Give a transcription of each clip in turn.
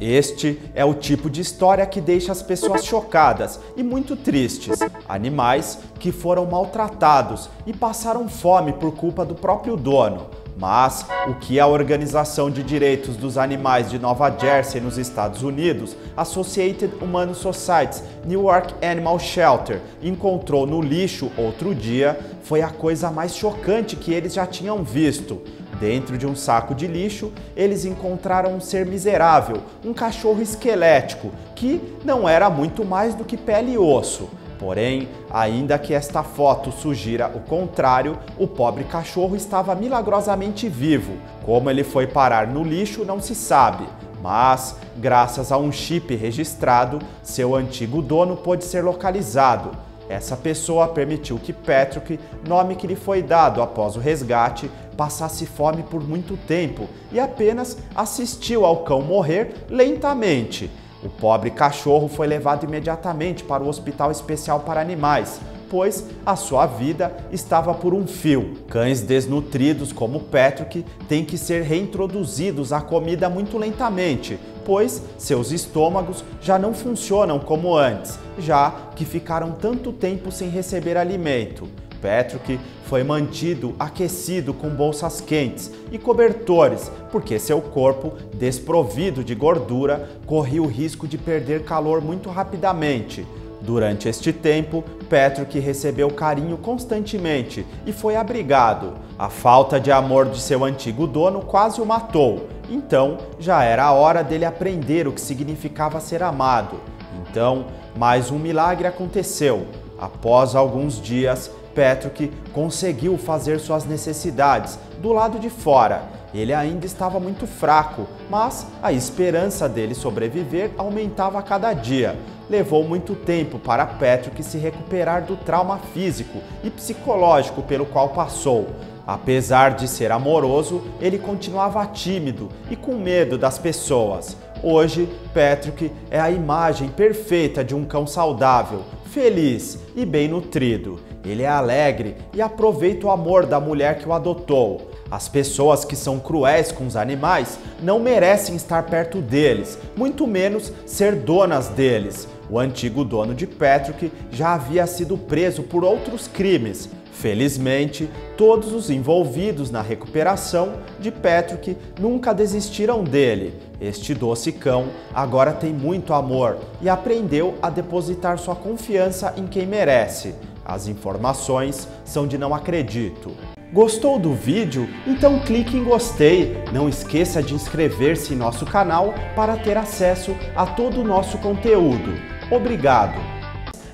Este é o tipo de história que deixa as pessoas chocadas e muito tristes. Animais que foram maltratados e passaram fome por culpa do próprio dono. Mas o que a Organização de Direitos dos Animais de Nova Jersey, nos Estados Unidos, Associated Humane Societies Newark Animal Shelter, encontrou no lixo outro dia foi a coisa mais chocante que eles já tinham visto. Dentro de um saco de lixo, eles encontraram um ser miserável, um cachorro esquelético, que não era muito mais do que pele e osso. Porém, ainda que esta foto sugira o contrário, o pobre cachorro estava milagrosamente vivo. Como ele foi parar no lixo não se sabe, mas, graças a um chip registrado, seu antigo dono pôde ser localizado. Essa pessoa permitiu que Patrick, nome que lhe foi dado após o resgate, passasse fome por muito tempo e apenas assistiu ao cão morrer lentamente. O pobre cachorro foi levado imediatamente para o Hospital Especial para Animais, pois a sua vida estava por um fio. Cães desnutridos como Patrick têm que ser reintroduzidos à comida muito lentamente, pois seus estômagos já não funcionam como antes, já que ficaram tanto tempo sem receber alimento. Patrick foi mantido aquecido com bolsas quentes e cobertores, porque seu corpo, desprovido de gordura, corria o risco de perder calor muito rapidamente. Durante este tempo, Patrick recebeu carinho constantemente e foi abrigado. A falta de amor de seu antigo dono quase o matou, então já era a hora dele aprender o que significava ser amado. Então, mais um milagre aconteceu. Após alguns dias, Patrick conseguiu fazer suas necessidades do lado de fora. Ele ainda estava muito fraco, mas a esperança dele sobreviver aumentava a cada dia. Levou muito tempo para Patrick se recuperar do trauma físico e psicológico pelo qual passou. Apesar de ser amoroso, ele continuava tímido e com medo das pessoas. Hoje, Patrick é a imagem perfeita de um cão saudável, feliz e bem nutrido. Ele é alegre e aproveita o amor da mulher que o adotou. As pessoas que são cruéis com os animais não merecem estar perto deles, muito menos ser donas deles. O antigo dono de Patrick já havia sido preso por outros crimes. Felizmente, todos os envolvidos na recuperação de Patrick nunca desistiram dele. Este doce cão agora tem muito amor e aprendeu a depositar sua confiança em quem merece. As informações são de não acredito. Gostou do vídeo? Então clique em gostei. Não esqueça de inscrever-se em nosso canal para ter acesso a todo o nosso conteúdo. Obrigado!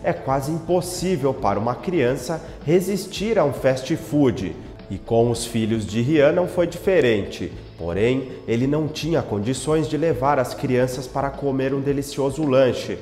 É quase impossível para uma criança resistir a um fast food. E com os filhos de Rian não foi diferente. Porém, ele não tinha condições de levar as crianças para comer um delicioso lanche.